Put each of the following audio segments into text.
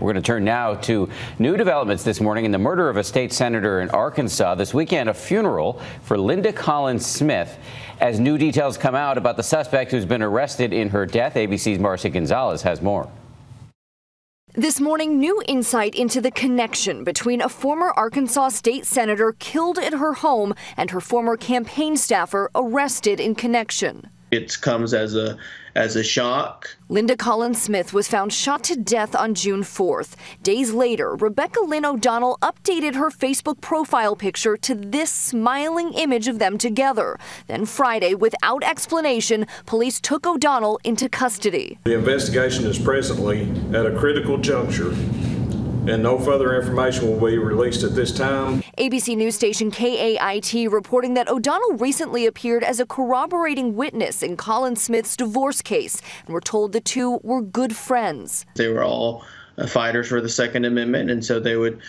We're going to turn now to new developments this morning in the murder of a state senator in Arkansas. This weekend, a funeral for Linda Collins Smith. As new details come out about the suspect who's been arrested in her death, ABC's Marci Gonzalez has more. This morning, new insight into the connection between a former Arkansas state senator killed at her home and her former campaign staffer arrested in connection. It comes as a as a shock. Linda Collins Smith was found shot to death on June 4th. Days later, Rebecca Lynn O'Donnell updated her Facebook profile picture to this smiling image of them together. Then Friday, without explanation, police took O'Donnell into custody. The investigation is presently at a critical juncture and no further information will be released at this time. ABC news station KAIT reporting that O'Donnell recently appeared as a corroborating witness in Collins Smith's divorce case, and we're told the two were good friends. They were all uh, fighters for the Second Amendment, and so they would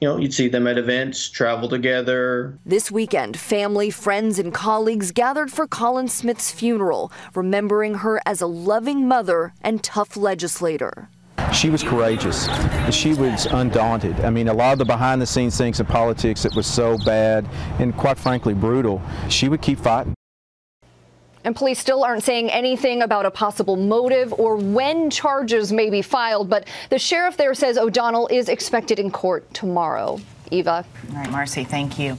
you know, you'd see them at events, travel together. This weekend, family, friends, and colleagues gathered for Collins Smith's funeral, remembering her as a loving mother and tough legislator. She was courageous. She was undaunted. I mean, a lot of the behind the scenes things in politics that was so bad and quite frankly brutal, she would keep fighting. And police still aren't saying anything about a possible motive or when charges may be filed, but the sheriff there says O'Donnell is expected in court tomorrow. Eva. All right, Marci, thank you.